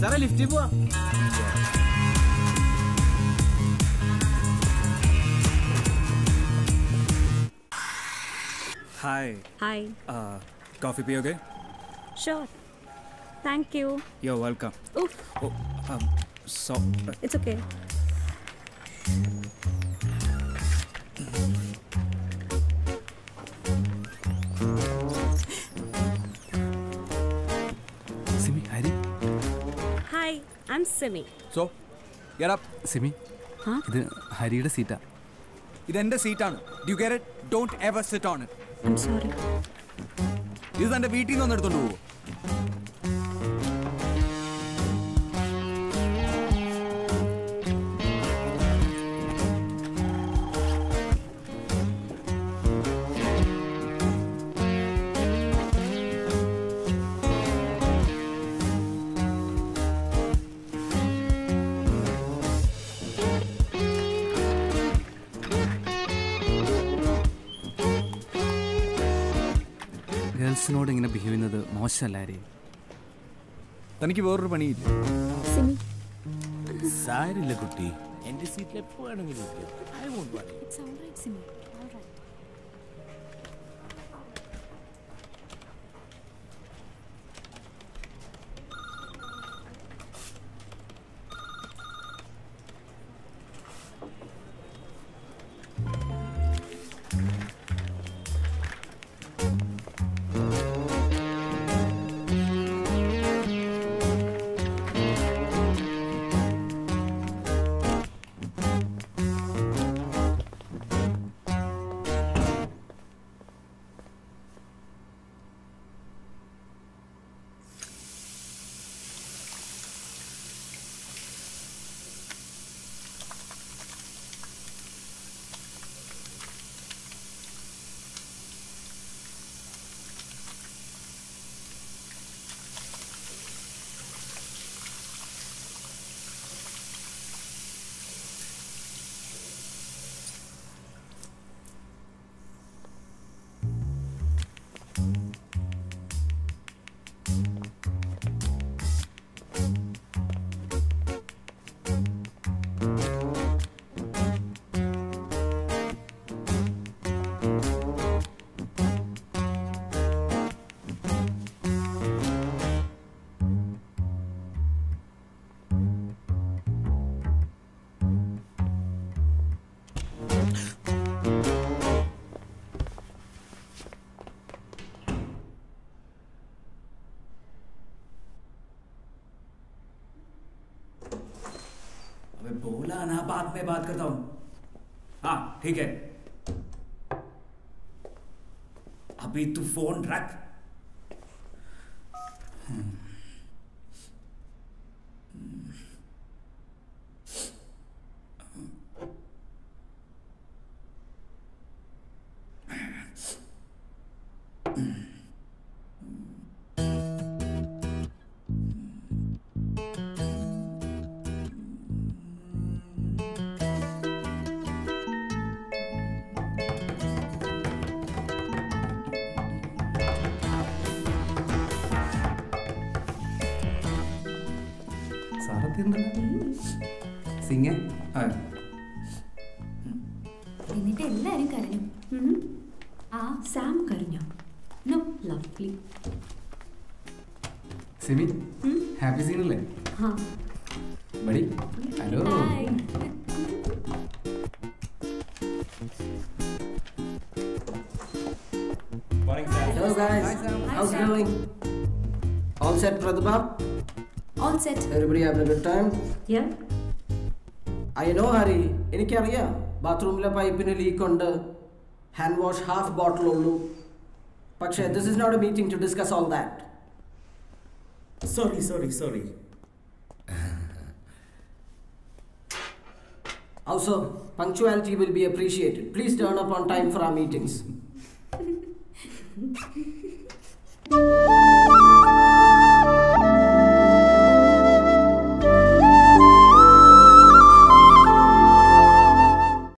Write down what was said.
Sara, lift it, Hi. Hi. Uh, coffee, okay? Sure. Thank you. You're welcome. Oof. Oh, um, so. Uh, it's okay. Hi. I'm Simi. So എടാ സിമി? ഇത് ഹരിയുടെ സീറ്റാ ഇതെന്റെ സീറ്റാണ് do get it don't ever sit on it I'm sorry ഇത് തന്റെ വീട്ടിൽ നിന്ന് എടുത്തോണ്ട് പോകും ഗേൾസിനോട് ഇങ്ങനെ ബിഹേവ് ചെയ്യുന്നത് മോശമല്ലേ തനിക്ക് വേറൊരു പണിയില്ല? Simi. സാരില്ല കുട്ടി. എന്റെ സീറ്റിൽ എപ്പോ വേണമെങ്കിലും अबे बोला ना, बाद में बात करता हूँ। हाँ ठीक है। अभी तू फ़ोन रख। സിംഗേ. എന്നിട്ട് എല്ലാരും കരഞ്ഞു. ആ സാം കരഞ്ഞു. No lovely. Simi happy scene അല്ലേ? ഹാ buddy hello hi Hello guys, how's it going? All set, Pratibha? On set. Everybody having a good time? Yeah. I know, Hari. എനിക്കറിയാം ബാത്റൂമിലെ പൈപ്പിന് ലീക്ക് ഉണ്ട് ഹാൻഡ് വാഷ് ഹാഫ് ബോട്ടിൽ ഉള്ളൂ പക്ഷേ this is not a meeting to discuss all that Sorry, sorry, sorry. Also, punctuality will be appreciated. Please turn up on time for our meetings.